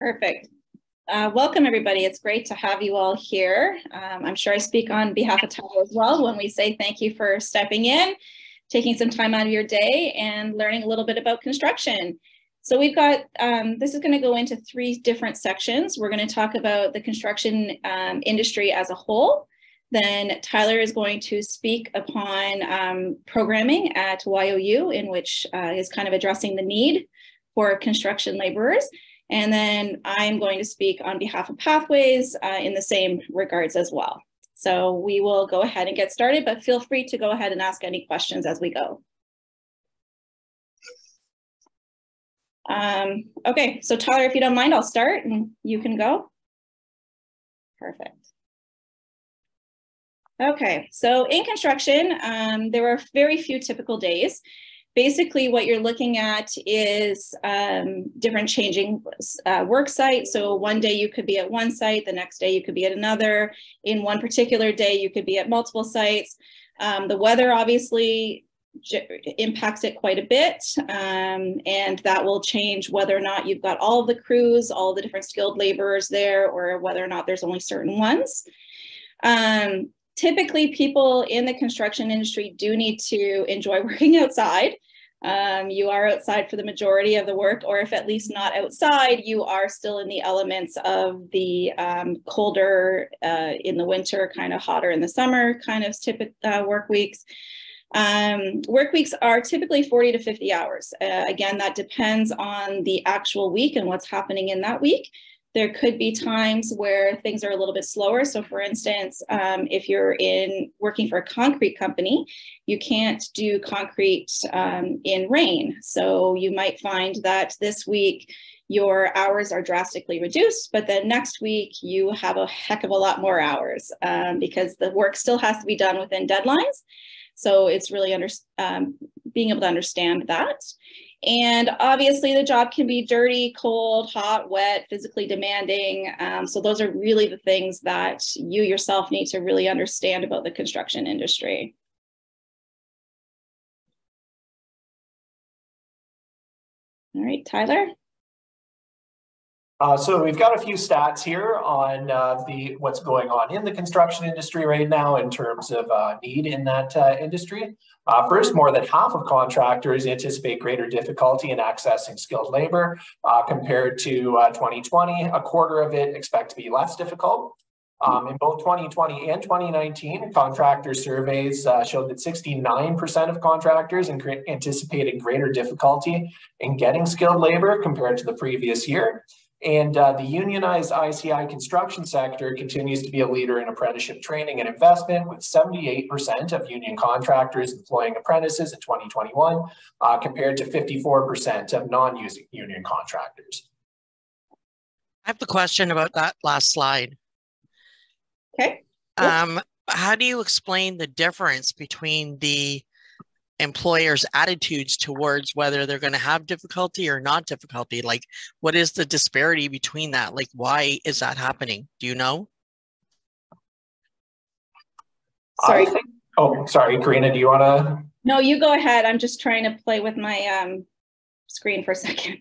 Perfect. Uh, welcome, everybody. It's great to have you all here. Um, I'm sure I speak on behalf of Tyler as well when we say thank you for stepping in, taking some time out of your day, and learning a little bit about construction. So we've got, um, this is going to go into three different sections. We're going to talk about the construction um, industry as a whole. Then Tyler is going to speak upon um, programming at YOU, in which uh, is kind of addressing the need for construction laborers. And then I'm going to speak on behalf of Pathways uh, in the same regards as well. So we will go ahead and get started, but feel free to go ahead and ask any questions as we go. Um, okay, so Tyler, if you don't mind, I'll start and you can go. Perfect. Okay, so in construction, um, there are very few typical days basically what you're looking at is um, different changing uh, work sites. So one day you could be at one site, the next day you could be at another. In one particular day, you could be at multiple sites. Um, the weather obviously impacts it quite a bit um, and that will change whether or not you've got all of the crews all the different skilled laborers there or whether or not there's only certain ones um, typically people in the construction industry do need to enjoy working outside um, you are outside for the majority of the work, or if at least not outside, you are still in the elements of the um, colder uh, in the winter, kind of hotter in the summer kind of typical uh, work weeks. Um, work weeks are typically 40 to 50 hours. Uh, again, that depends on the actual week and what's happening in that week. There could be times where things are a little bit slower. So for instance, um, if you're in working for a concrete company, you can't do concrete um, in rain. So you might find that this week your hours are drastically reduced, but then next week you have a heck of a lot more hours um, because the work still has to be done within deadlines. So it's really under, um, being able to understand that. And obviously, the job can be dirty, cold, hot, wet, physically demanding. Um, so, those are really the things that you yourself need to really understand about the construction industry. All right, Tyler. Uh, so we've got a few stats here on uh, the what's going on in the construction industry right now in terms of uh, need in that uh, industry. Uh, first, more than half of contractors anticipate greater difficulty in accessing skilled labor uh, compared to 2020. A quarter of it expect to be less difficult. Um, in both 2020 and 2019, contractor surveys uh, showed that 69% of contractors anticipated greater difficulty in getting skilled labor compared to the previous year. And uh, the unionized ICI construction sector continues to be a leader in apprenticeship training and investment, with 78% of union contractors employing apprentices in 2021, uh, compared to 54% of non-union contractors. I have a question about that last slide. Okay. Um, how do you explain the difference between the employers' attitudes towards whether they're going to have difficulty or not difficulty? Like, what is the disparity between that? Like, why is that happening? Do you know? Sorry. Think, oh, sorry, Karina, do you want to? No, you go ahead. I'm just trying to play with my um, screen for a second.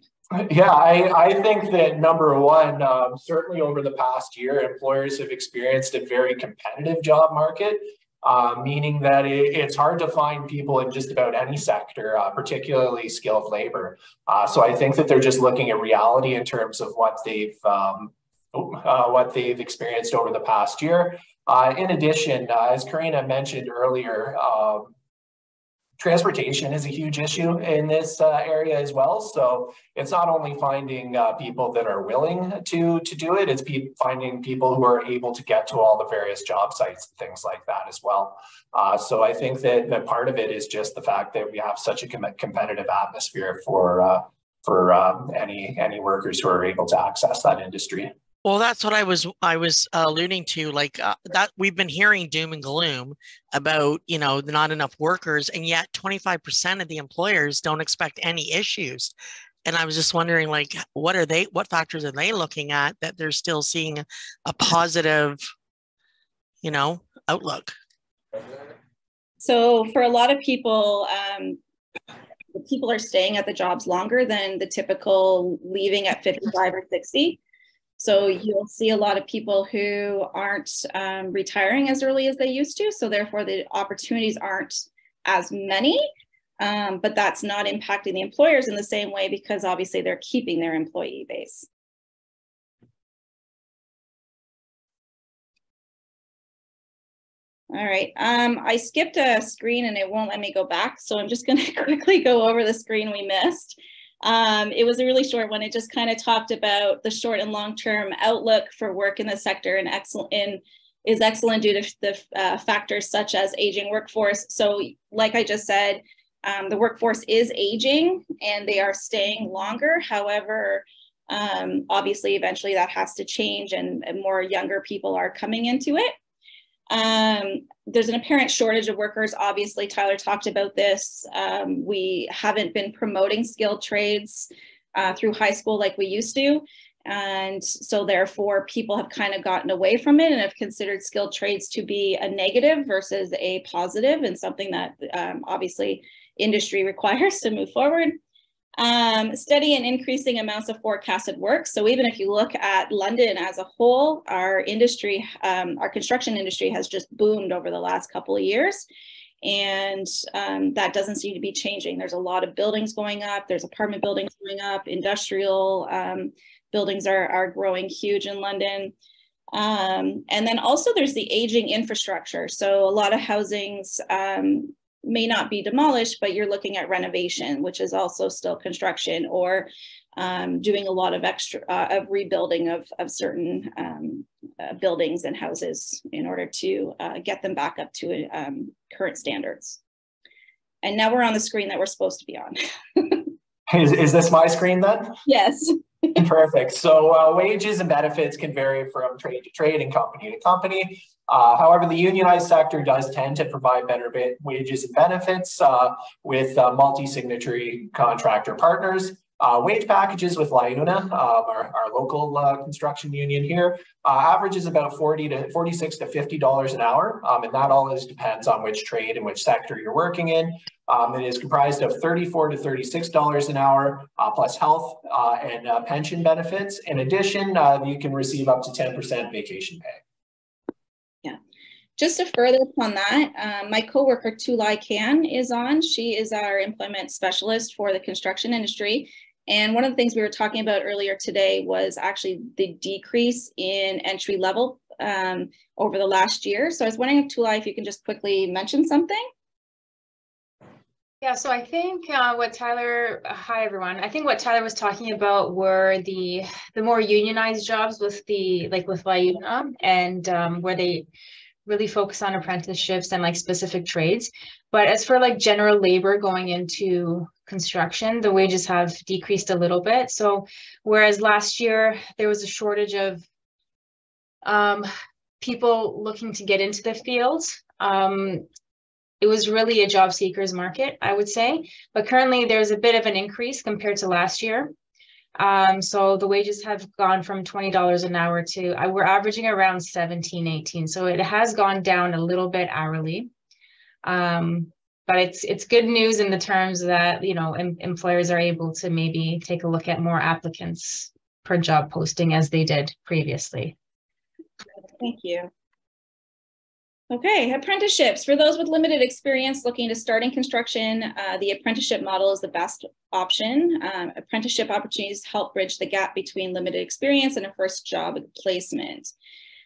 Yeah, I, I think that number one, um, certainly over the past year, employers have experienced a very competitive job market uh, meaning that it, it's hard to find people in just about any sector, uh, particularly skilled labor. Uh, so I think that they're just looking at reality in terms of what they've um, uh, what they've experienced over the past year. Uh, in addition, uh, as Karina mentioned earlier, um, transportation is a huge issue in this uh, area as well. So it's not only finding uh, people that are willing to to do it; it's pe finding people who are able to get to all the various job sites and things like that as well. Uh, so I think that that part of it is just the fact that we have such a com competitive atmosphere for uh, for um, any any workers who are able to access that industry. Well, that's what I was I was uh, alluding to. Like uh, that, we've been hearing doom and gloom about you know not enough workers, and yet 25% of the employers don't expect any issues. And I was just wondering, like, what are they? What factors are they looking at that they're still seeing a positive, you know, outlook? So for a lot of people, um, people are staying at the jobs longer than the typical leaving at 55 or 60. So you'll see a lot of people who aren't um, retiring as early as they used to. So therefore the opportunities aren't as many, um, but that's not impacting the employers in the same way because obviously they're keeping their employee base. All right, um, I skipped a screen and it won't let me go back. So I'm just gonna quickly go over the screen we missed. Um, it was a really short one. It just kind of talked about the short and long-term outlook for work in the sector and excellent in is excellent due to the uh, factors such as aging workforce. So like I just said, um, the workforce is aging and they are staying longer. However, um, obviously, eventually that has to change and, and, more younger people are coming into it. Um, there's an apparent shortage of workers. Obviously, Tyler talked about this. Um, we haven't been promoting skilled trades uh, through high school like we used to. And so therefore people have kind of gotten away from it and have considered skilled trades to be a negative versus a positive and something that um, obviously industry requires to move forward. Um, steady and increasing amounts of forecasted work. So even if you look at London as a whole, our industry, um, our construction industry has just boomed over the last couple of years. And um, that doesn't seem to be changing. There's a lot of buildings going up. There's apartment buildings going up, industrial um, buildings are, are growing huge in London. Um, and then also there's the aging infrastructure. So a lot of housings um, may not be demolished, but you're looking at renovation, which is also still construction or um, doing a lot of extra uh, of rebuilding of, of certain um, uh, buildings and houses in order to uh, get them back up to um, current standards. And now we're on the screen that we're supposed to be on. is, is this my screen then? Yes. Perfect. So uh, wages and benefits can vary from trade to trade and company to company. Uh, however, the unionized sector does tend to provide better wages and benefits uh, with uh, multi-signatory contractor partners. Uh, wage packages with LiUNA, um, our, our, local uh, construction union here, uh, averages about 40 to 46 to 50 dollars an hour, um, and that always depends on which trade and which sector you're working in. Um, it is comprised of 34 to 36 dollars an hour, uh, plus health uh, and uh, pension benefits. In addition, you can receive up to 10% vacation pay. Just to further upon that, um, my coworker Tulai Kan is on. She is our employment specialist for the construction industry. And one of the things we were talking about earlier today was actually the decrease in entry level um, over the last year. So I was wondering, Tulai, if you can just quickly mention something. Yeah, so I think uh, what Tyler, hi everyone. I think what Tyler was talking about were the the more unionized jobs with the like with LiUNA and um, where they really focus on apprenticeships and like specific trades. But as for like general labor going into construction, the wages have decreased a little bit. So whereas last year there was a shortage of um, people looking to get into the field, um, it was really a job seekers market, I would say. But currently there's a bit of an increase compared to last year. Um, so the wages have gone from $20 an hour to, uh, we're averaging around 17, 18. So it has gone down a little bit hourly. Um, but it's it's good news in the terms that you know em employers are able to maybe take a look at more applicants per job posting as they did previously. Thank you. Okay, apprenticeships. For those with limited experience looking to start in construction, uh, the apprenticeship model is the best option. Um, apprenticeship opportunities help bridge the gap between limited experience and a first job placement.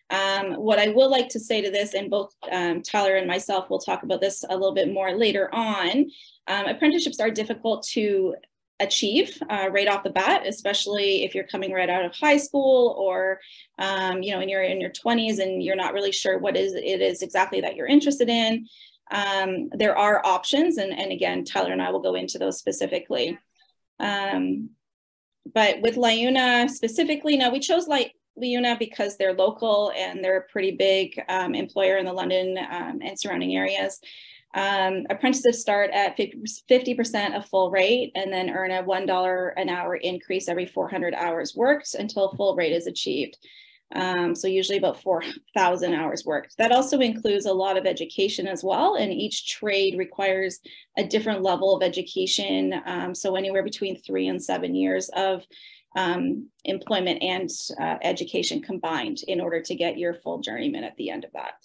Um, what I will like to say to this, and both um, Tyler and myself will talk about this a little bit more later on, um, apprenticeships are difficult to achieve uh, right off the bat, especially if you're coming right out of high school or, um, you know, and you're in your 20s and you're not really sure what is it is exactly that you're interested in. Um, there are options, and, and again, Tyler and I will go into those specifically. Um, but with LiUNA specifically, now we chose like LiUNA because they're local and they're a pretty big um, employer in the London um, and surrounding areas. Um, apprentices start at 50% of full rate and then earn a $1 an hour increase every 400 hours worked until full rate is achieved. Um, so usually about 4,000 hours worked. That also includes a lot of education as well. And each trade requires a different level of education. Um, so anywhere between three and seven years of um, employment and uh, education combined in order to get your full journeyman at the end of that.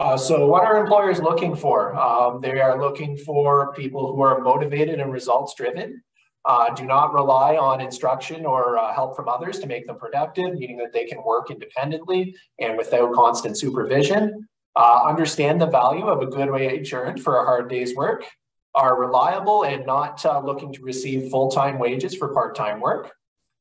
Uh, so what are employers looking for? Um, they are looking for people who are motivated and results driven. Uh, do not rely on instruction or uh, help from others to make them productive, meaning that they can work independently and without constant supervision. Uh, understand the value of a good wage earned for a hard day's work. Are reliable and not uh, looking to receive full-time wages for part-time work.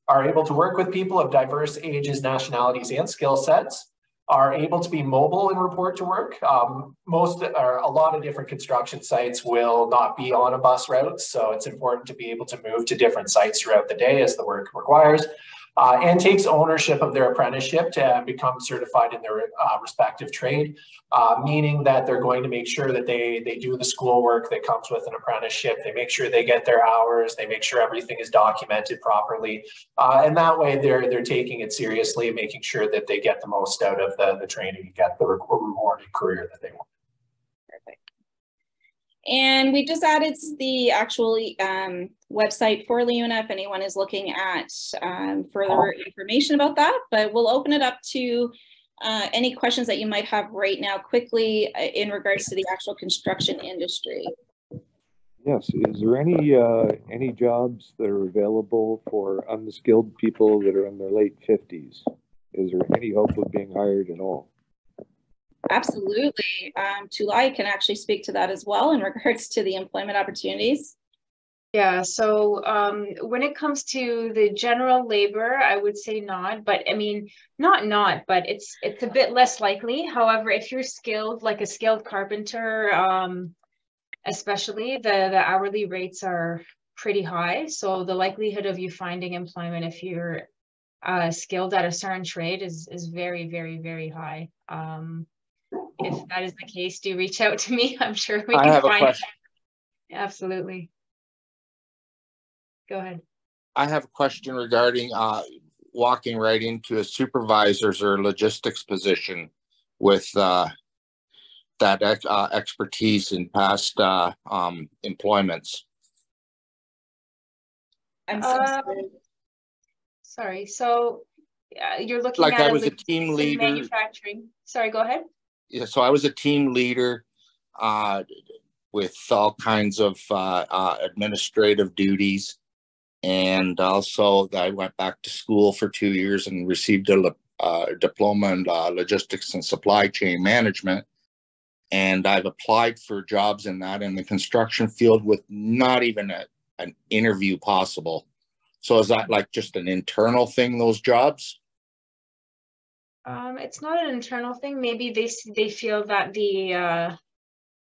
Are able to work with people of diverse ages, nationalities, and skill sets are able to be mobile and report to work. Um, most or a lot of different construction sites will not be on a bus route, so it's important to be able to move to different sites throughout the day as the work requires uh, and takes ownership of their apprenticeship to become certified in their uh, respective trade, uh, meaning that they're going to make sure that they, they do the schoolwork that comes with an apprenticeship. They make sure they get their hours. They make sure everything is documented properly. Uh, and that way they're, they're taking it seriously, making sure that they get the most out of the, the training and get the rewarding career that they want. And we've just added the actual um, website for LIUNA if anyone is looking at um, further information about that. But we'll open it up to uh, any questions that you might have right now quickly uh, in regards to the actual construction industry. Yes, is there any uh, any jobs that are available for unskilled people that are in their late 50s? Is there any hope of being hired at all? Absolutely. Um, Tulai can actually speak to that as well in regards to the employment opportunities. Yeah, so um, when it comes to the general labor, I would say not, but I mean, not not, but it's it's a bit less likely. However, if you're skilled, like a skilled carpenter, um, especially the the hourly rates are pretty high. So the likelihood of you finding employment if you're uh, skilled at a certain trade is is very very very high. Um, if that is the case, do reach out to me. I'm sure we I can have a find. question. Absolutely. Go ahead. I have a question regarding uh, walking right into a supervisor's or logistics position with uh, that ex- uh, expertise in past uh, um, employments. I'm so Uh, sorry. Sorry. So uh, you're looking Like at I was a logistics team and leader. manufacturing. Sorry. Go ahead. Yeah, so I was a team leader uh, with all kinds of uh, uh, administrative duties. And also I went back to school for two years and received a uh, diploma in uh, logistics and supply chain management. And I've applied for jobs in that in the construction field with not even a, an interview possible. So is that like just an internal thing, those jobs? Um, it's not an internal thing. Maybe they they feel that the uh,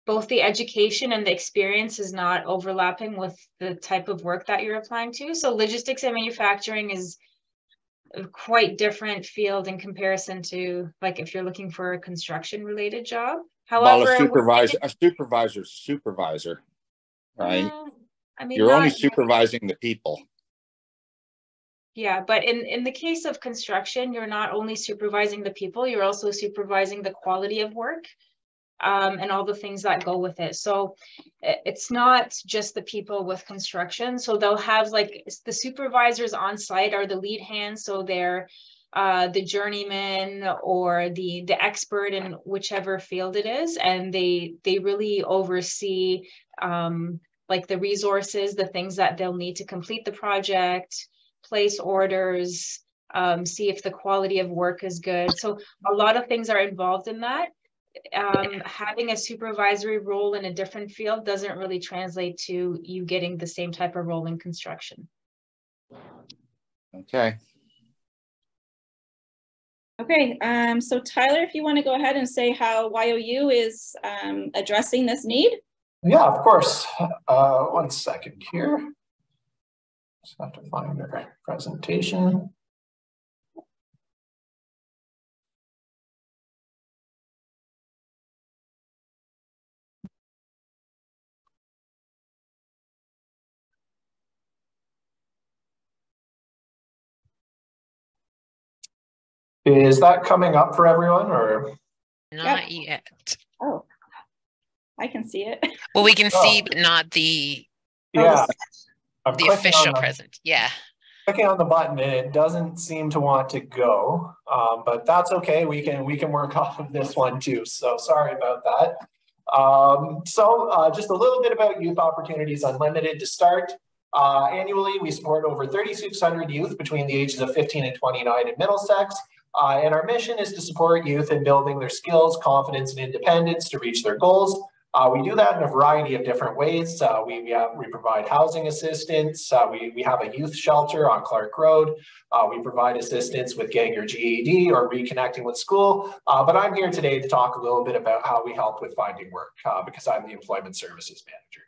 both the education and the experience is not overlapping with the type of work that you're applying to. So logistics and manufacturing is a quite different field in comparison to like if you're looking for a construction related job. Well, However, a I would supervisor, a supervisor's supervisor, right? I mean, You're only not- supervising the people. Yeah, but in, in the case of construction, you're not only supervising the people, you're also supervising the quality of work um, and all the things that go with it. So it's not just the people with construction. So they'll have like the supervisors on site are the lead hands. So they're uh, the journeyman or the the expert in whichever field it is, and they they really oversee um, like the resources, the things that they'll need to complete the project place orders, um, see if the quality of work is good. So a lot of things are involved in that. Um, having a supervisory role in a different field doesn't really translate to you getting the same type of role in construction. Okay. Okay, um, so Tyler, if you want to go ahead and say how YOU is um, addressing this need. Yeah, of course. Uh, one second here. Just have to find our presentation. Is that coming up for everyone or? Not yet. Oh, I can see it. Well, we can Oh. see, but not the, Yeah, oh, I'm The official the- present. Yeah. Clicking on the button and it doesn't seem to want to go, um, but that's okay. We can, we can work off of this one too. So sorry about that. Um, so, uh, just a little bit about Youth Opportunities Unlimited to start. Uh, annually, we support over 3,600 youth between the ages of 15 and 29 in Middlesex. Uh, and our mission is to support youth in building their skills, confidence, and independence to reach their goals. Uh, we do that in a variety of different ways. Uh, we, we, have, we provide housing assistance. Uh, we, we have a youth shelter on Clarke Road. Uh, we provide assistance with getting your GED or reconnecting with school. Uh, but I'm here today to talk a little bit about how we help with finding work uh, because I'm the Employment Services Manager.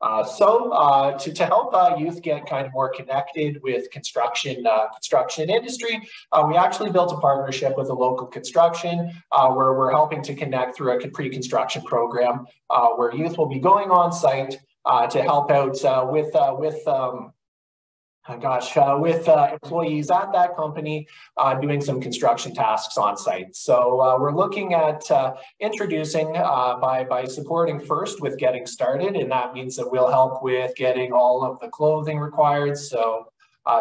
Uh, so uh, to, to help uh, youth get kind of more connected with construction construction industry, we actually built a partnership with a local construction where we're helping to connect through a pre-construction program where youth will be going on site to help out with with um, uh, gosh, uh, with uh, employees at that company uh, doing some construction tasks on site. So uh, we're looking at uh, introducing by, by supporting first with getting started, and that means that we'll help with getting all of the clothing required. So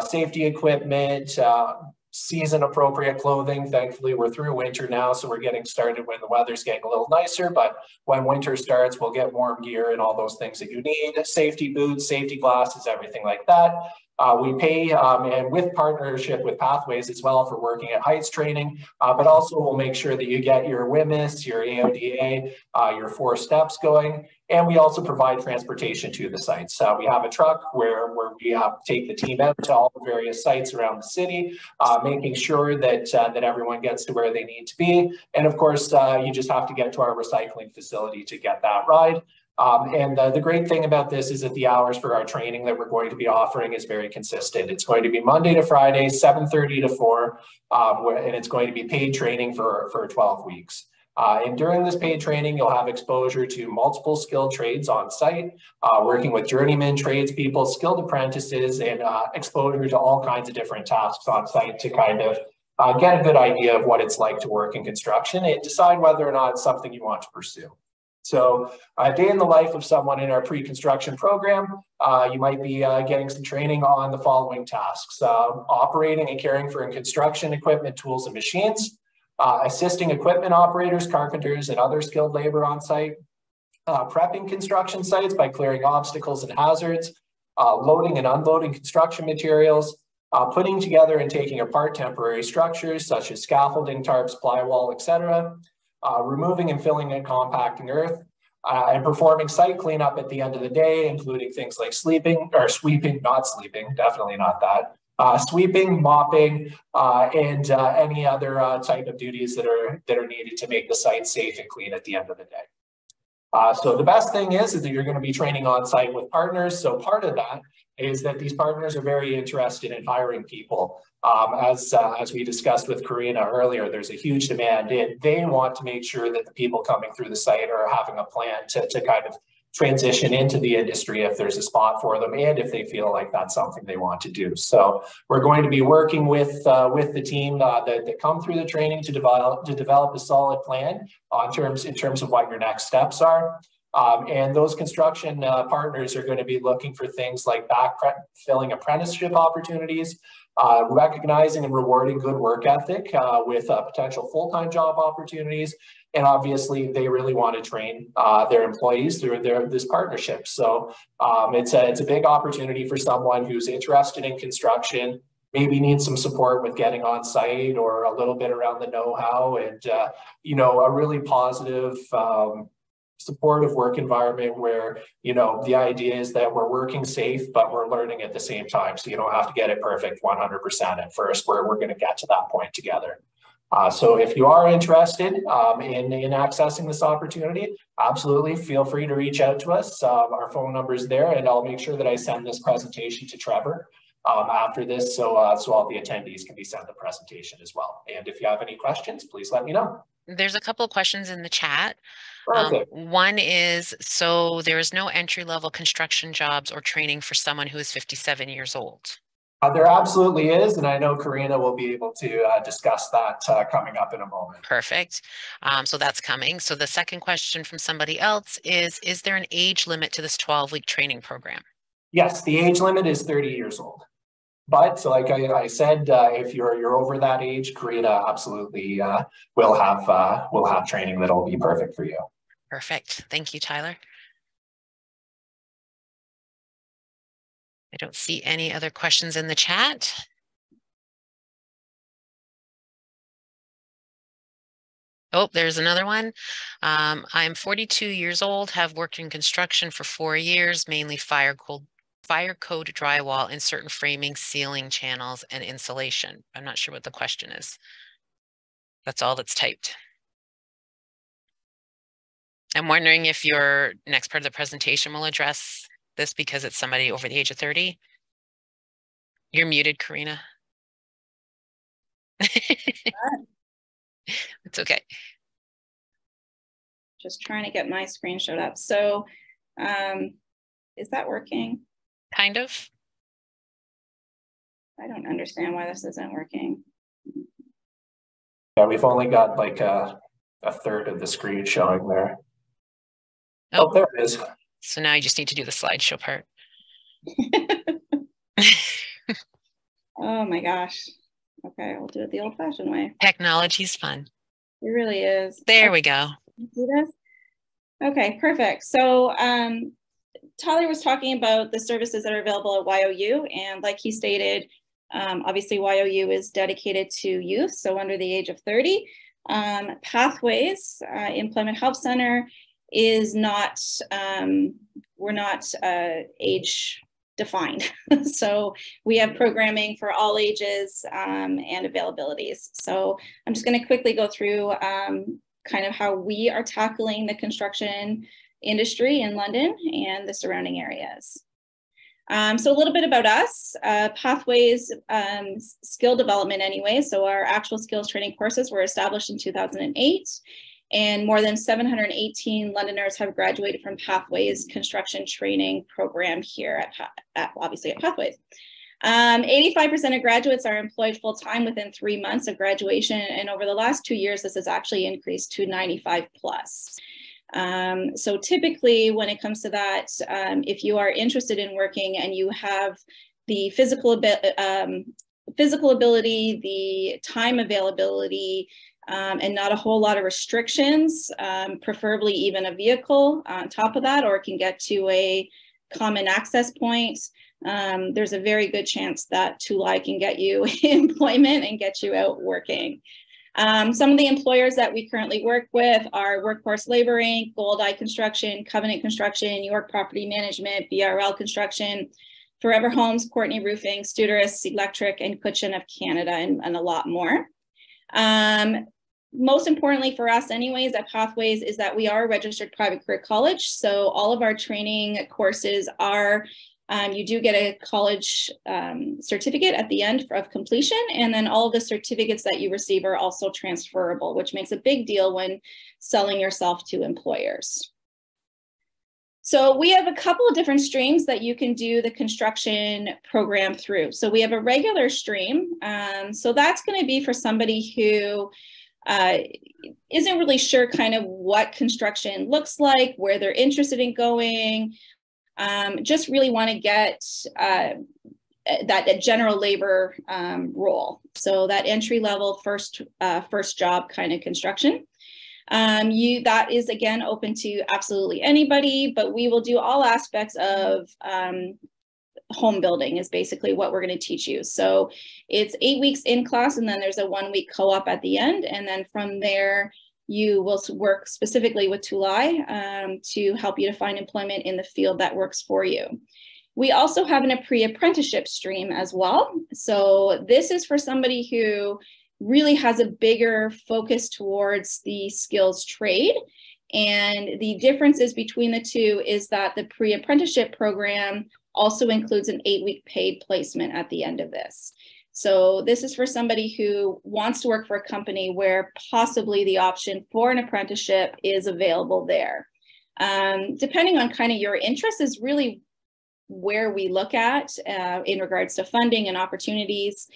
safety equipment, season appropriate clothing. Thankfully, we're through winter now, so we're getting started when the weather's getting a little nicer. But when winter starts, we'll get warm gear and all those things that you need, safety boots, safety glasses, everything like that. Uh, we pay um, and with partnership with Pathways as well for working at heights training, uh, but also we'll make sure that you get your WHMIS, your AODA, uh, your four steps going. And we also provide transportation to the sites. Uh, we have a truck where, where we uh, take the team out to all the various sites around the city, uh, making sure that, that everyone gets to where they need to be. And of course, you just have to get to our recycling facility to get that ride. Um, and uh, the great thing about this is that the hours for our training that we're going to be offering is very consistent. It's going to be Monday to Friday, 7.30 to 4, um, and it's going to be paid training for, for 12 weeks. Uh, and during this paid training, you'll have exposure to multiple skilled trades on site, uh, working with journeyman tradespeople, skilled apprentices, and uh, exposure to all kinds of different tasks on site to kind of uh, get a good idea of what it's like to work in construction and decide whether or not it's something you want to pursue. So a day in the life of someone in our pre-construction program, uh, you might be uh, getting some training on the following tasks. Uh, operating and caring for construction equipment, tools, and machines. Uh, assisting equipment operators, carpenters, and other skilled labor on site. Uh, prepping construction sites by clearing obstacles and hazards. Uh, loading and unloading construction materials. putting together and taking apart temporary structures such as scaffolding, tarps, plywall, etc uh, removing and filling and compacting earth, uh, and performing site cleanup at the end of the day, including things like sleeping or sweeping, not sleeping, definitely not that, uh, sweeping, mopping, uh, and uh, any other uh, type of duties that are that are needed to make the site safe and clean at the end of the day. Uh, so the best thing is, is that you're going to be training on site with partners. So part of that is that these partners are very interested in hiring people. Um, as, uh, as we discussed with Karina earlier, there's a huge demand. It, they want to make sure that the people coming through the site are having a plan to, to kind of transition into the industry if there's a spot for them and if they feel like that's something they want to do. So we're going to be working with uh, with the team uh, that, that come through the training to develop to develop a solid plan on terms in terms of what your next steps are. Um, and those construction uh, partners are going to be looking for things like backfilling apprenticeship opportunities, uh, recognizing and rewarding good work ethic uh, with uh, potential full-time job opportunities. And obviously they really want to train uh, their employees through their, this partnership. So um, it's, a, it's a big opportunity for someone who's interested in construction, maybe needs some support with getting on site or a little bit around the know-how and, uh, you know, a really positive um, supportive work environment where you know the idea is that we're working safe but we're learning at the same time so you don't have to get it perfect 100% at first where we're going to get to that point together uh, so if you are interested um, in, in accessing this opportunity absolutely feel free to reach out to us. Um, our phone number is there and i'll make sure that i send this presentation to trevor um, after this so uh, so all the attendees can be sent the presentation as well. And if you have any questions please let me know. There's a couple of questions in the chat. Um, one is, so there is no entry level construction jobs or training for someone who is 57 years old. Uh, there absolutely is, and I know Karina will be able to uh, discuss that uh, coming up in a moment. Perfect. Um, so that's coming. So the second question from somebody else is, is there an age limit to this 12 week training program? Yes, the age limit is 30 years old. But so like I, I said, uh, if you're you're over that age, Karina absolutely uh, will have uh, will have training that'll be perfect for you. Perfect. Thank you, Tyler. I don't see any other questions in the chat. Oh, there's another one. Um, I'm 42 years old, have worked in construction for four years, mainly fire code, fire code drywall and certain framing, ceiling channels, and insulation. I'm not sure what the question is. That's all that's typed. I'm wondering if your next part of the presentation will address this because it's somebody over the age of 30. You're muted, Karina. it's okay. Just trying to get my screen showed up. So um, is that working? Kind of. I don't understand why this isn't working. Yeah, we've only got like a, a third of the screen showing there. Oh. oh, there it is. So now you just need to do the slideshow part. oh my gosh. Okay, we'll do it the old fashioned way. Technology's fun. It really is. There okay. we go. Do this? Okay, perfect. So um, Tyler was talking about the services that are available at YOU, and like he stated, um, obviously YOU is dedicated to youth, so under the age of 30. Um, Pathways uh, Employment Help Center is not, um, we're not uh, age defined. so we have programming for all ages um, and availabilities. So I'm just going to quickly go through um, kind of how we are tackling the construction industry in London and the surrounding areas. Um, so a little bit about us, uh, Pathways um, skill development anyway. So our actual skills training courses were established in 2008 and more than 718 Londoners have graduated from Pathways construction training program here at, at obviously at Pathways. 85% um, of graduates are employed full-time within three months of graduation, and over the last two years, this has actually increased to 95 plus. Um, so typically, when it comes to that, um, if you are interested in working and you have the physical, um, physical ability, the time availability, um, and not a whole lot of restrictions, um, preferably even a vehicle on top of that, or it can get to a common access point. Um, there's a very good chance that Tulai can get you employment and get you out working. Um, some of the employers that we currently work with are Workforce Labor Inc., Goldeye Construction, Covenant Construction, York Property Management, BRL Construction, Forever Homes, Courtney Roofing, Studerus Electric, and Cushion of Canada, and, and a lot more. Um, most importantly for us anyways at Pathways is that we are a registered private career college. So all of our training courses are, um, you do get a college um, certificate at the end of completion. And then all of the certificates that you receive are also transferable, which makes a big deal when selling yourself to employers. So we have a couple of different streams that you can do the construction program through. So we have a regular stream. Um, so that's going to be for somebody who uh, isn't really sure kind of what construction looks like, where they're interested in going, um, just really want to get uh, that, that, general labor um, role. So that entry level first uh, first job kind of construction. Um, you that is again open to absolutely anybody, but we will do all aspects of um, home building is basically what we're going to teach you. So it's eight weeks in class and then there's a one week co-op at the end. And then from there, you will work specifically with Tulai um, to help you to find employment in the field that works for you. We also have an pre-apprenticeship stream as well. So this is for somebody who really has a bigger focus towards the skills trade. And the differences between the two is that the pre-apprenticeship program also includes an eight week paid placement at the end of this. So this is for somebody who wants to work for a company where possibly the option for an apprenticeship is available there. Um, depending on kind of your interest is really where we look at uh, in regards to funding and opportunities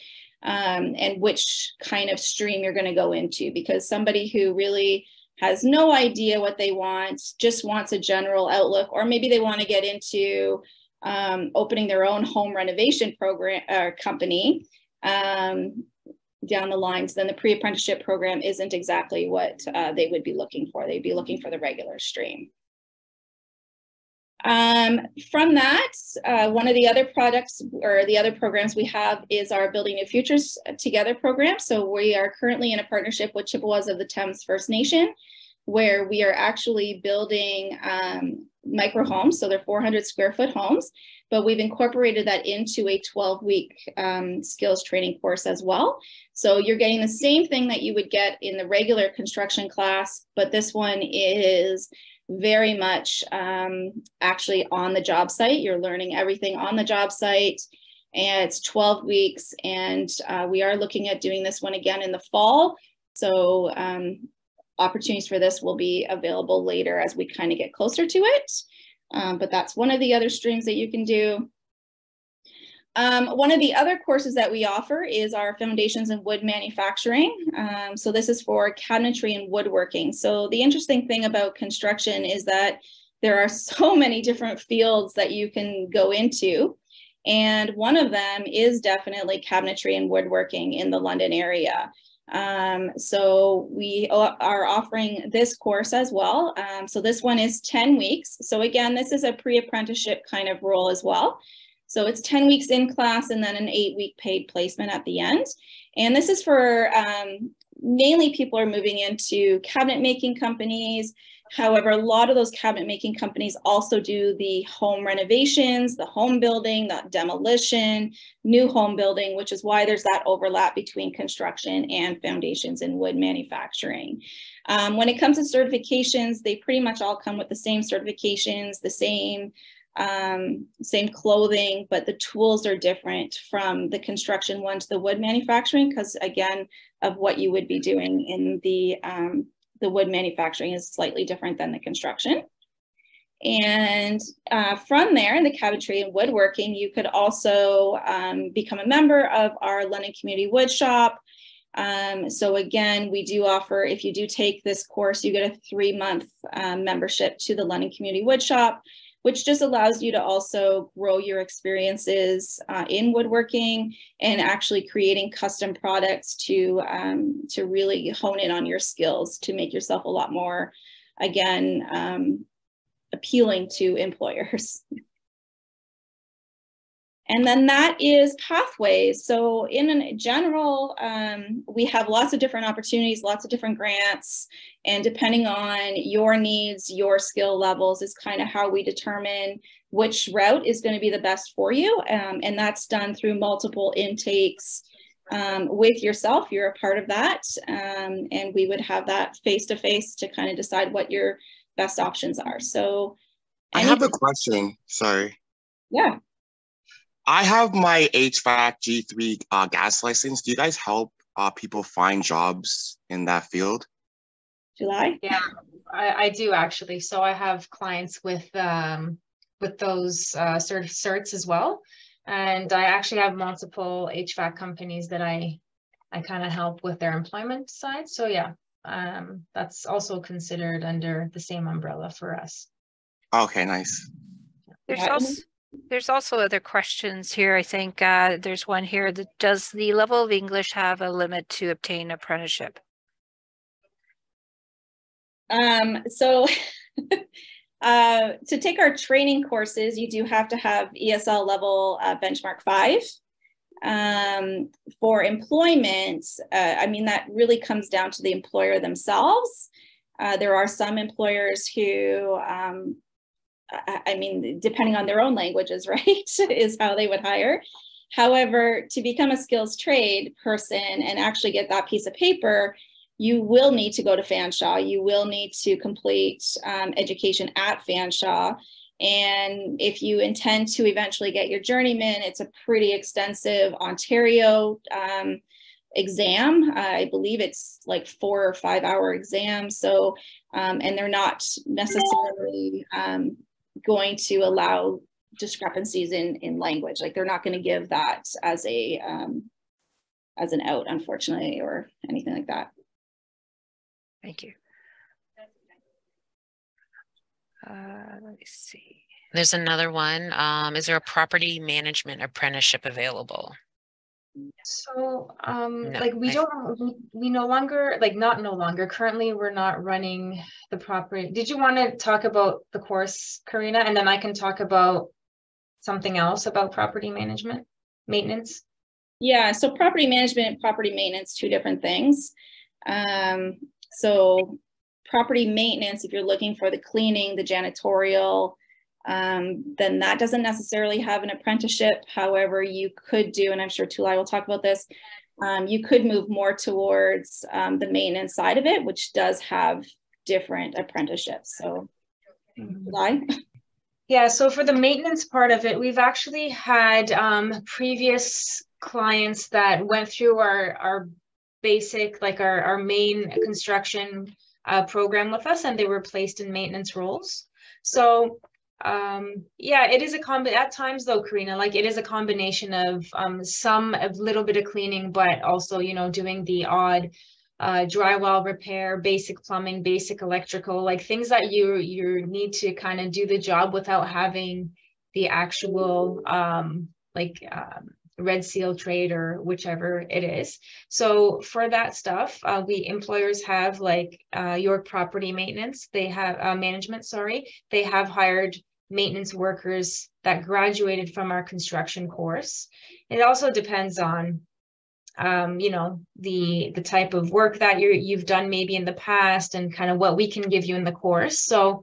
um, and which kind of stream you're going to go into because somebody who really has no idea what they want, just wants a general outlook, or maybe they want to get into um, opening their own home renovation program or company um, down the lines, then the pre-apprenticeship program isn't exactly what uh, they would be looking for. They'd be looking for the regular stream. Um, from that, uh, one of the other products or the other programs we have is our Building New Futures Together program. So we are currently in a partnership with Chippewas of the Thames First Nation, where we are actually building um, micro homes. So they're 400 square foot homes, but we've incorporated that into a 12 week um, skills training course as well. So you're getting the same thing that you would get in the regular construction class, but this one is very much um, actually on the job site. You're learning everything on the job site. And it's 12 weeks. And uh, we are looking at doing this one again in the fall. So um, opportunities for this will be available later as we kind of get closer to it. Um, but that's one of the other streams that you can do. Um, one of the other courses that we offer is our Foundations in Wood Manufacturing. Um, so this is for cabinetry and woodworking. So the interesting thing about construction is that there are so many different fields that you can go into. And one of them is definitely cabinetry and woodworking in the London area. Um, so we are offering this course as well. Um, so this one is 10 weeks. So again, this is a pre-apprenticeship kind of role as well. So it's 10 weeks in class and then an eight week paid placement at the end. And this is for um, mainly people are moving into cabinet making companies. However, a lot of those cabinet making companies also do the home renovations, the home building, the demolition, new home building, which is why there's that overlap between construction and foundations and wood manufacturing. Um, when it comes to certifications, they pretty much all come with the same certifications, the same um, same clothing, but the tools are different from the construction one to the wood manufacturing because again, of what you would be doing in the, um, the wood manufacturing is slightly different than the construction. And uh, from there, in the cabinetry and woodworking, you could also um, become a member of our London Community Wood Shop. Um, so again, we do offer, if you do take this course, you get a three month um, membership to the London Community Wood Shop which just allows you to also grow your experiences uh, in woodworking and actually creating custom products to um, to really hone in on your skills to make yourself a lot more again um, appealing to employers And then that is pathways. So in general, um, we have lots of different opportunities, lots of different grants, and depending on your needs, your skill levels is kind of how we determine which route is going to be the best for you. Um, and that's done through multiple intakes um, with yourself. You're a part of that. Um, and we would have that face to face to kind of decide what your best options are. So I have a question. Sorry. Yeah. I have my HVAC G3 uh, gas license. Do you guys help uh, people find jobs in that field? July? Yeah, I, I do actually. So I have clients with um, with those uh, cert certs as well. And I actually have multiple HVAC companies that I I kind of help with their employment side. So yeah, um, that's also considered under the same umbrella for us. Okay, nice. There's also there's also other questions here. I think uh, there's one here that does the level of English have a limit to obtain apprenticeship? Um, so uh, to take our training courses, you do have to have ESL level uh, benchmark five. Um, for employment, uh, I mean, that really comes down to the employer themselves. Uh, there are some employers who um, I mean, depending on their own languages, right, is how they would hire. However, to become a skills trade person and actually get that piece of paper, you will need to go to Fanshawe. You will need to complete um, education at Fanshawe. And if you intend to eventually get your journeyman, it's a pretty extensive Ontario um, exam. I believe it's like four or five hour exam. So, um, and they're not necessarily um, going to allow discrepancies in in language like they're not going to give that as a um, as an out unfortunately or anything like that thank you uh, let me see There's another one. Um, is there a property management apprenticeship available? So, um, No, like we I- don't, we, we no longer, like not no longer, currently we're not running the property. Did you want to talk about the course, Karina? And then I can talk about something else about property management, maintenance? Yeah, so property management and property maintenance, two different things. Um, so property maintenance, if you're looking for the cleaning, the janitorial, um, then that doesn't necessarily have an apprenticeship. However, you could do, and I'm sure Tulai will talk about this, um, you could move more towards um, the maintenance side of it, which does have different apprenticeships. So, Tulai? Yeah, so for the maintenance part of it, we've actually had um, previous clients that went through our our basic, like our our main construction uh, program with us, and they were placed in maintenance roles. So um yeah it is a combi at times though karina like it is a combination of um some a little bit of cleaning but also you know doing the odd uh drywall repair basic plumbing basic electrical like things that you you need to kind of do the job without having the actual um like um red seal trade or whichever it is. So for that stuff uh, we employers have like uh, york property maintenance. They have uh, management sorry. They have hired maintenance workers that graduated from our construction course. It also depends on, um, you know, the the type of work that you you've done maybe in the past and kind of what we can give you in the course. So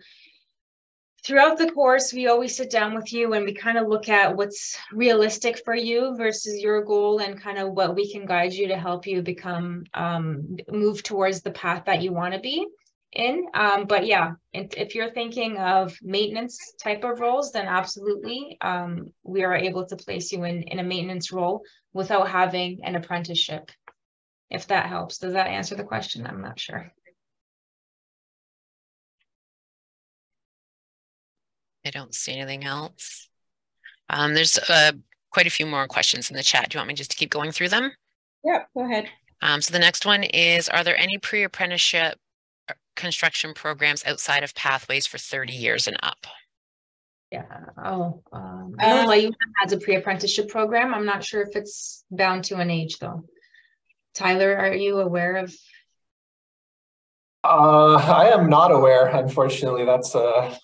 throughout the course, we always sit down with you and we kind of look at what's realistic for you versus your goal and kind of what we can guide you to help you become um, move towards the path that you want to be in. Um, but yeah, if, you're thinking of maintenance type of roles, then absolutely, um, we are able to place you in, in a maintenance role without having an apprenticeship. If that helps, does that answer the question? I'm not sure. I don't see anything else. Um, there's uh, quite a few more questions in the chat. Do you want me just to keep going through them? Yep, go ahead. Um, so the next one is, are there any pre-apprenticeship construction programs outside of pathways for 30 years and up? Yeah, oh, um, I know Um, LiUNA has a pre-apprenticeship program. I'm not sure if it's bound to an age though. Tyler, are you aware of? Uh, I am not aware, unfortunately. That's uh,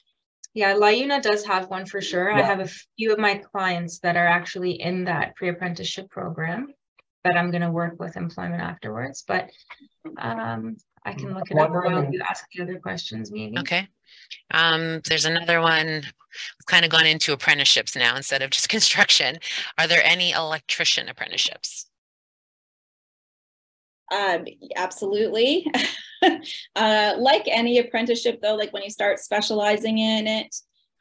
Yeah, LiUNA does have one for sure. I have a few of my clients that are actually in that pre-apprenticeship program that I'm gonna work with employment afterwards, but um, I can look it up while you ask the other questions maybe. Okay. Um, there's another one. We've kind of gone into apprenticeships now instead of just construction. Are there any electrician apprenticeships? Um, absolutely. uh, like any apprenticeship, though, like when you start specializing in it,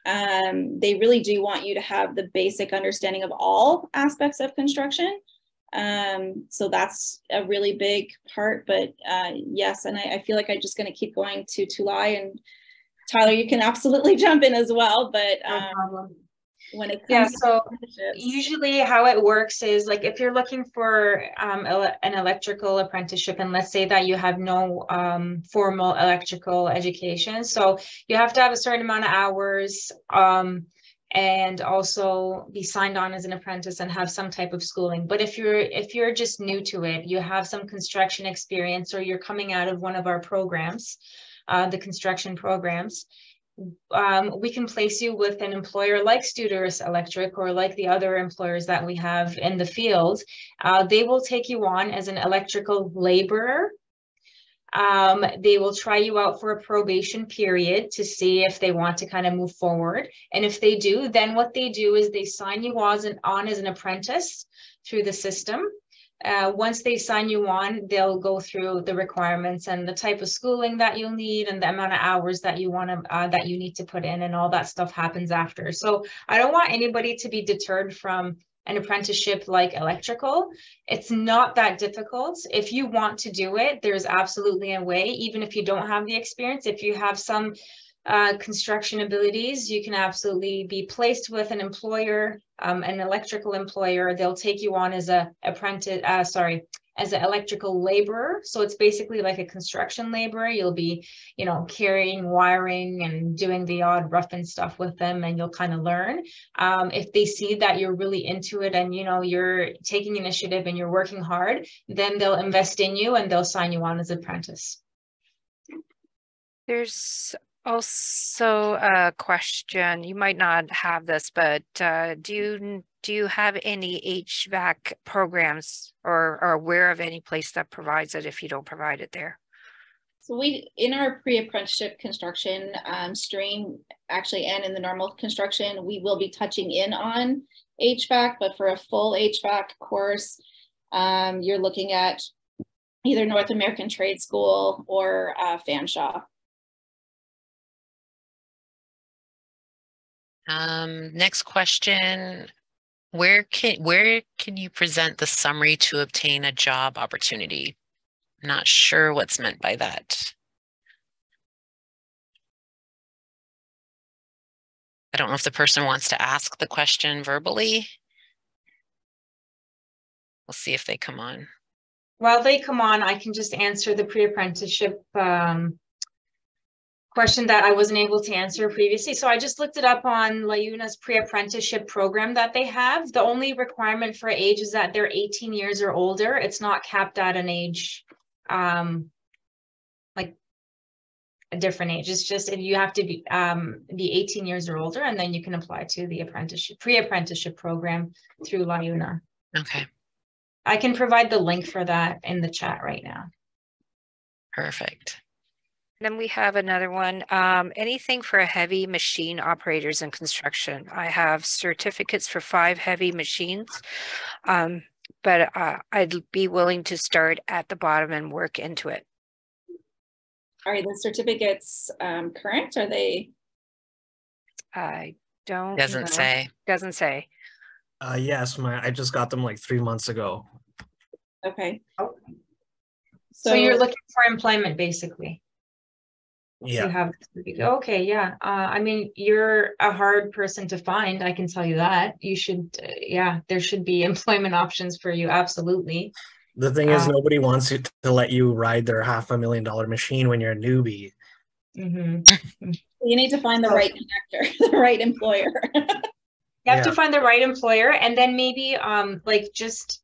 um, they really do want you to have the basic understanding of all aspects of construction. Um, so that's a really big part. But uh, yes, and I, I feel like I'm just going to keep going to Tulai and Tyler. You can absolutely jump in as well. But um, problem. when it Yeah, so Usually how it works is like if you're looking for um, ele- an electrical apprenticeship and let's say that you have no um, formal electrical education. So you have to have a certain amount of hours um, and also be signed on as an apprentice and have some type of schooling. But if you're if you're just new to it, you have some construction experience or you're coming out of one of our programs, uh, the construction programs, um, we can place you with an employer like Studers Electric or like the other employers that we have in the field. Uh, they will take you on as an electrical laborer. Um, they will try you out for a probation period to see if they want to kind of move forward. And if they do, then what they do is they sign you on as an, on as an apprentice through the system. Uh, once they sign you on, they'll go through the requirements and the type of schooling that you'll need and the amount of hours that you want to uh, that you need to put in and all that stuff happens after. So I don't want anybody to be deterred from an apprenticeship like electrical. It's not that difficult. If you want to do it, there's absolutely a way, even if you don't have the experience, if you have some uh, construction abilities, you can absolutely be placed with an employer, um, an electrical employer. They'll take you on as a apprentice, uh, sorry, as an electrical laborer. So it's basically like a construction laborer. You'll be, you know, carrying wiring and doing the odd rough and stuff with them, and you'll kind of learn. Um, if they see that you're really into it and you know you're taking initiative and you're working hard, then they'll invest in you and they'll sign you on as apprentice. There's also a question, you might not have this, but uh, do you do you have any HVAC programs or are aware of any place that provides it if you don't provide it there? So we, in our pre-apprenticeship construction um, stream, actually, and in the normal construction, we will be touching in on HVAC, but for a full HVAC course, um, you're looking at either North American Trade School or uh, Fanshawe. Um, next question. Where can where can you present the summary to obtain a job opportunity? not sure what's meant by that. I don't know if the person wants to ask the question verbally. We'll see if they come on. While they come on, I can just answer the pre-apprenticeship um, question that I wasn't able to answer previously. So I just looked it up on LiUNA's pre-apprenticeship program that they have. The only requirement for age is that they're 18 years or older. It's not capped at an age, um, like a different age. It's just if you have to be um, be 18 years or older, and then you can apply to the apprenticeship pre-apprenticeship program through LiUNA. Okay. I can provide the link for that in the chat right now. Perfect. Then we have another one. Um, anything for a heavy machine operators in construction. I have certificates for five heavy machines, um, but uh, I'd be willing to start at the bottom and work into it. Are the certificates um, current? Are they? I don't. Doesn't know. say. Doesn't say. Uh, yes, my I just got them like three months ago. Okay. So, you're looking for employment, basically. Yeah. You have okay, yeah. Uh, I mean, you're a hard person to find. I can tell you that. You should, uh, yeah. There should be employment options for you. Absolutely. The thing is, Uh, nobody wants you to let you ride their half a million dollar machine when you're a newbie. hmm You need to find the Oh. right connector, the right employer. You have to find the right employer, and then maybe, um, like just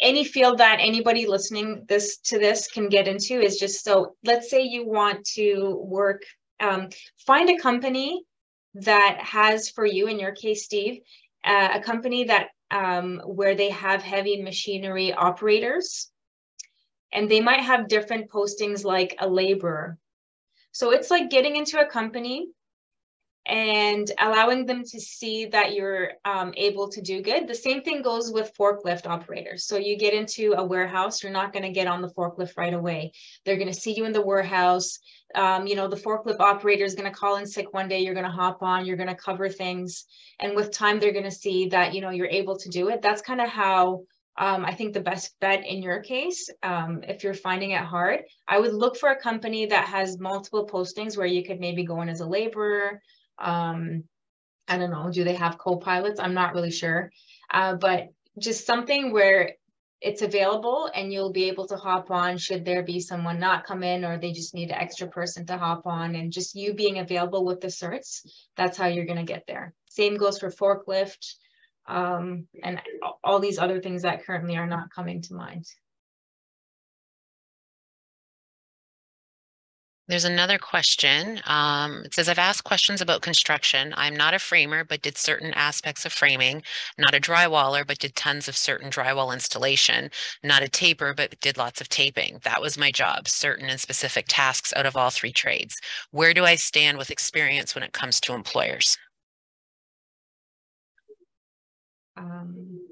any field that anybody listening this to this can get into is just so. Let's say you want to work, um, find a company that has for you, in your case, Steve, uh, a company that um, where they have heavy machinery operators, and they might have different postings like a laborer. So it's like getting into a company and allowing them to see that you're um, able to do good. The same thing goes with forklift operators. So you get into a warehouse, you're not going to get on the forklift right away. They're going to see you in the warehouse. Um, you know, the forklift operator is going to call in sick one day. You're going to hop on, you're going to cover things. And with time, they're going to see that, you know, you're able to do it. That's kind of how um, I think the best bet in your case, um, if you're finding it hard, I would look for a company that has multiple postings where you could maybe go in as a laborer, um i don't know. Do they have co-pilots? I'm not really sure. Uh, but just something where it's available and you'll be able to hop on should there be someone not come in or they just need an extra person to hop on and just you being available with the certs that's how you're going to get there. Same goes for forklift um, and all these other things that currently are not coming to mind There's another question. Um, it says, I've asked questions about construction. I'm not a framer, but did certain aspects of framing, not a drywaller, but did tons of certain drywall installation, not a taper, but did lots of taping. That was my job, certain and specific tasks out of all three trades. Where do I stand with experience when it comes to employers? um,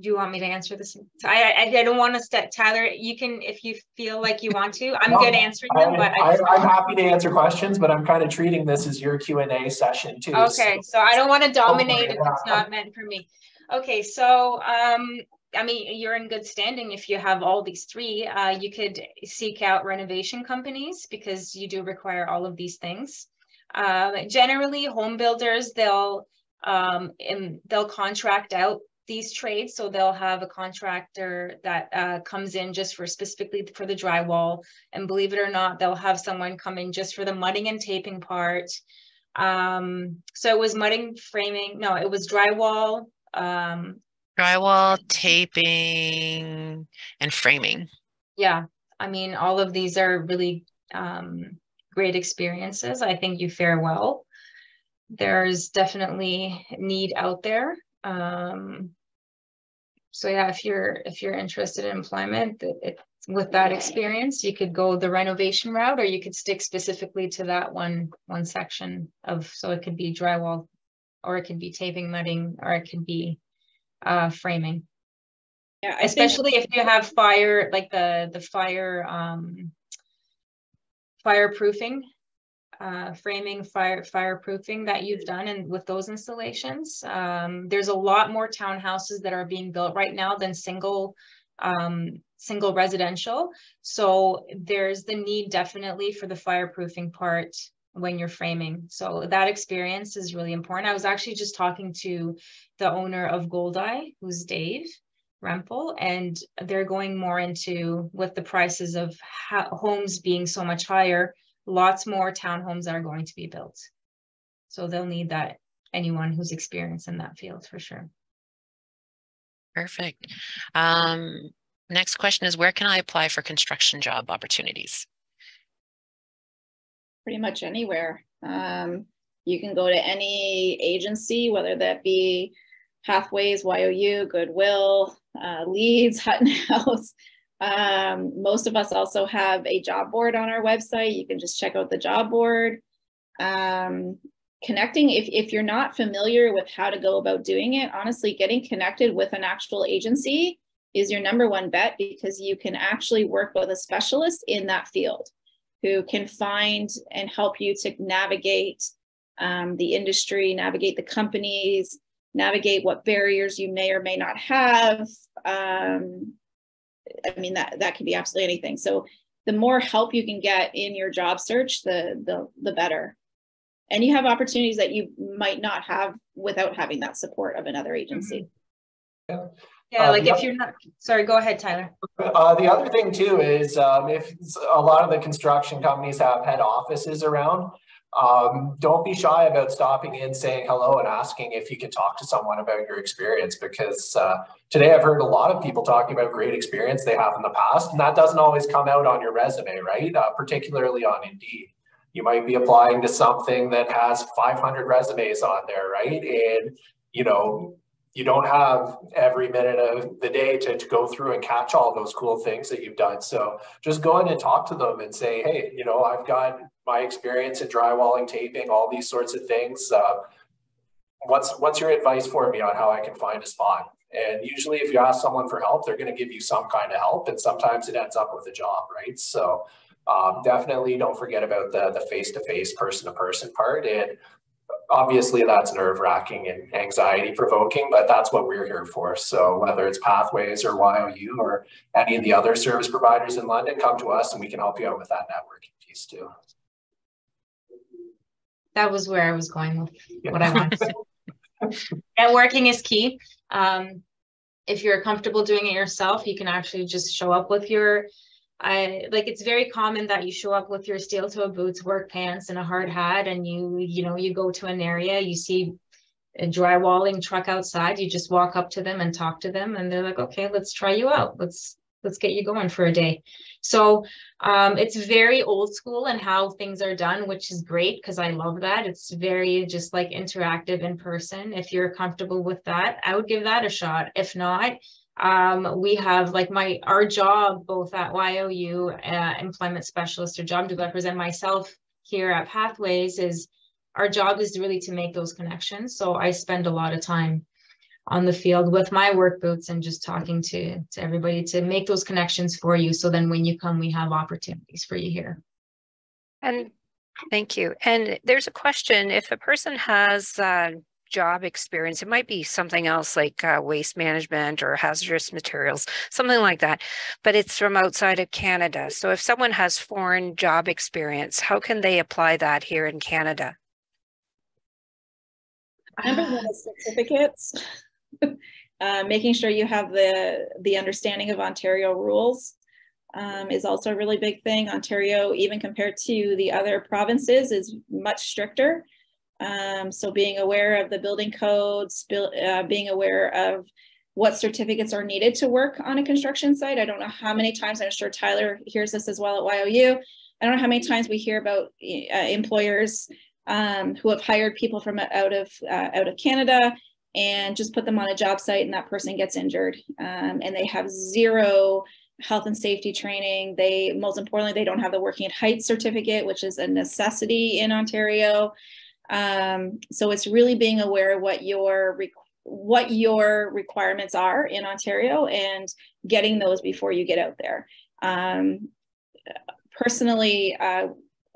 do you want me to answer this? So I, I, I don't want to step, Tyler, you can, if you feel like you want to, I'm No, good answering I, them, but I. I'm happy to answer questions, but I'm kind of treating this as your Q and A session too. Okay, so I don't want to dominate if it's not meant for me. Okay, so, um, I mean, you're in good standing if you have all these three. Uh, you could seek out renovation companies because you do require all of these things. Uh, generally, home builders, they'll, um, they'll contract out these trades. So they'll have a contractor that uh, comes in just for specifically for the drywall. And believe it or not, they'll have someone come in just for the mudding and taping part. Um, so it was mudding, framing. No, it was drywall. Um, Drywall, taping, and framing. yeah, I mean, all of these are really um, great experiences. I think you fare well. There's definitely need out there. Um, so yeah, if you're if you're interested in employment, it, it, with that experience, you could go the renovation route, or you could stick specifically to that one one section of. So it could be drywall, or it could be taping, mudding, or it could be uh, framing Yeah, I especially if you have fire like the the fire um fireproofing uh framing fire fireproofing that you've done and with those installations. Um there's a lot more townhouses that are being built right now than single um single residential. So there's the need definitely for the fireproofing part when you're framing. So that experience is really important. I was actually just talking to the owner of goldeye who's dave Rempel, and they're going more into with the prices of homes being so much higher, lots more townhomes are going to be built. So they'll need that anyone who's experienced in that field for sure. Perfect. Um, next question is where can I apply for construction job opportunities? pretty much anywhere. Um, you can go to any agency, whether that be Pathways, YOU, Goodwill, uh, Leeds, Hutton House. Um, most of us also have a job board on our website. You can just check out the job board. Um, connecting, if, if you're not familiar with how to go about doing it, honestly, getting connected with an actual agency is your number one bet because you can actually work with a specialist in that field who can find and help you to navigate um, the industry, navigate the companies, navigate what barriers you may or may not have. Um, I mean, that, that can be absolutely anything. So the more help you can get in your job search, the, the, the better. And you have opportunities that you might not have without having that support of another agency. Yeah, Yeah, like the if you're not, sorry, go ahead, Tyler. Uh, the other thing too is, um, if a lot of the construction companies have head offices around, um, don't be shy about stopping in, saying hello and asking if you can talk to someone about your experience because, uh, today I've heard a lot of people talking about great experience they have in the past and that doesn't always come out on your resume, right? Uh, particularly on Indeed. You might be applying to something that has 500 resumes on there, right? And, you know, you don't have every minute of the day to, to go through and catch all those cool things that you've done. So just go in and talk to them and say, hey, you know, I've got my experience in drywalling, taping, all these sorts of things. Uh, what's what's your advice for me on how I can find a spot? And usually, if you ask someone for help, they're going to give you some kind of help, and sometimes it ends up with a job, right? So um, definitely don't forget about the the face to face, person to person part. And obviously that's nerve wracking and anxiety provoking, but that's what we're here for. So whether it's Pathways or YOU or any of the other service providers in London, come to us and we can help you out with that networking piece too. That was where I was going with what I wanted to say. Networking is key. Um, if you're comfortable doing it yourself, you can actually just show up with your I like it's very common that you show up with your steel toe boots, work pants, and a hard hat, and you you know you go to an area, you see a drywalling truck outside, you just walk up to them and talk to them, and they're like, okay, let's try you out. Let's let's get you going for a day. So um, it's very old school and how things are done, which is great because I love that. It's very just like interactive in person. If you're comfortable with that, I would give that a shot. If not, um, we have like my our job both at YOU uh, employment specialist or job developers and myself here at Pathways is our job is really to make those connections. So I spend a lot of time on the field with my work boots and just talking to to everybody to make those connections for you. So then when you come, we have opportunities for you here. And thank you. And there's a question, if a person has uh, job experience, it might be something else like uh, waste management or hazardous materials, something like that, but it's from outside of Canada. So if someone has foreign job experience, how can they apply that here in Canada? Number one is certificates. uh, making sure you have the, the understanding of Ontario rules um, is also a really big thing. Ontario, even compared to the other provinces, is much stricter. Um, so being aware of the building codes, uh, being aware of what certificates are needed to work on a construction site. I don't know how many times, I'm sure Tyler hears this as well at YOU. I don't know how many times we hear about uh, employers um, who have hired people from out of uh, out of Canada and just put them on a job site and that person gets injured um, and they have zero health and safety training. They most importantly they don't have the working at height certificate, which is a necessity in Ontario. Um, so it's really being aware of what your what your requirements are in Ontario and getting those before you get out there. Um, personally, uh,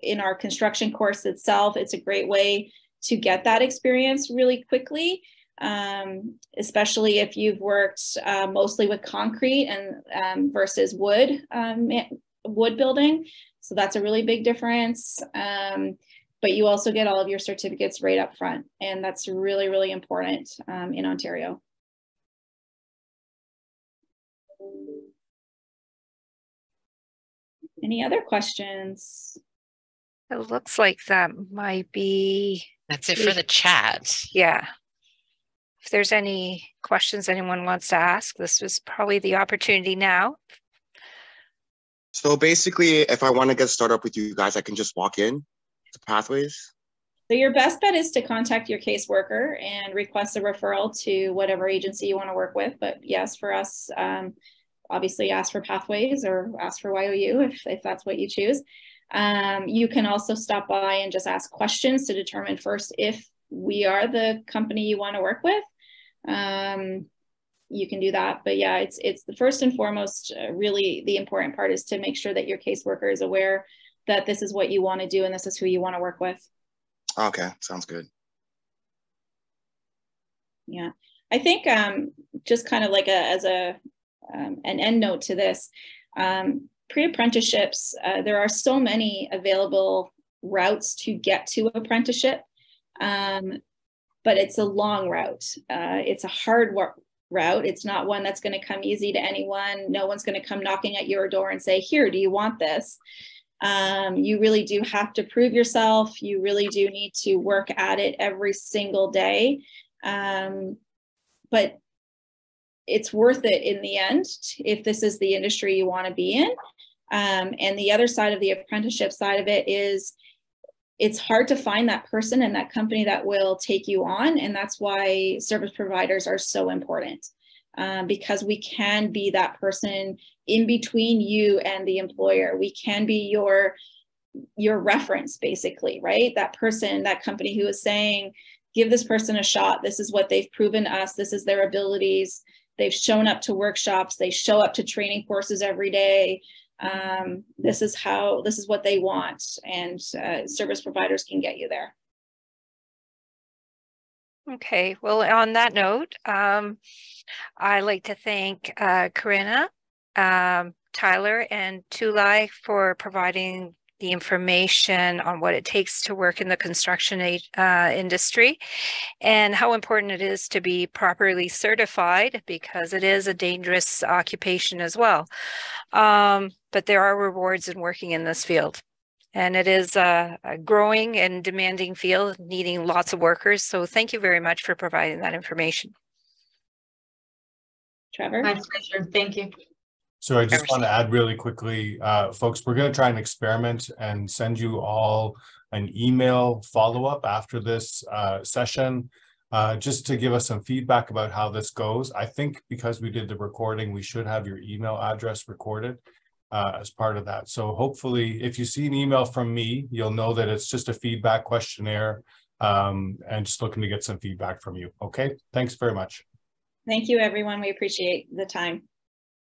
in our construction course itself, it's a great way to get that experience really quickly, um, especially if you've worked uh, mostly with concrete and um, versus wood um, wood building. So that's a really big difference. Um, but you also get all of your certificates right up front. And that's really, really important um, in Ontario. Any other questions? It looks like that might be. That's it for the chat. Yeah. If there's any questions anyone wants to ask, this was probably the opportunity now. So basically, if I want to get started up with you guys, I can just walk in to Pathways? So your best bet is to contact your caseworker and request a referral to whatever agency you want to work with. But yes, for us, um, obviously ask for Pathways or ask for YOU if, if that's what you choose. Um, you can also stop by and just ask questions to determine first if we are the company you want to work with. Um, you can do that. But yeah, it's it's the first and foremost, uh, really the important part is to make sure that your caseworker is aware that this is what you want to do and this is who you want to work with. Okay, sounds good. Yeah, I think um, just kind of like a as a um, an end note to this, um, pre-apprenticeships, uh, there are so many available routes to get to apprenticeship, um, but it's a long route. Uh, it's a hard route. It's not one that's going to come easy to anyone. No one's going to come knocking at your door and say, "Here, do you want this?" Um, you really do have to prove yourself. You really do need to work at it every single day. Um, but it's worth it in the end if this is the industry you want to be in. Um, and the other side of the apprenticeship side of it is it's hard to find that person and that company that will take you on. And that's why service providers are so important um, because we can be that person in between you and the employer. We can be your your reference basically, right? That person, that company who is saying, give this person a shot. This is what they've proven us. This is their abilities. They've shown up to workshops. They show up to training courses every day. Um, this is how, this is what they want. And uh, service providers can get you there. Okay, well, on that note, um, I'd like to thank uh, Corinna, um, Tyler, and Tulai for providing the information on what it takes to work in the construction uh, industry and how important it is to be properly certified because it is a dangerous occupation as well. Um, but there are rewards in working in this field and it is a, a, growing and demanding field needing lots of workers. So thank you very much for providing that information. Trevor? My pleasure. Thank you. So I just want to add really quickly, uh, folks, we're going to try and experiment and send you all an email follow-up after this uh, session, uh, just to give us some feedback about how this goes. I think because we did the recording, we should have your email address recorded uh, as part of that. So hopefully, if you see an email from me, you'll know that it's just a feedback questionnaire um, and just looking to get some feedback from you. Okay, thanks very much. Thank you, everyone. We appreciate the time.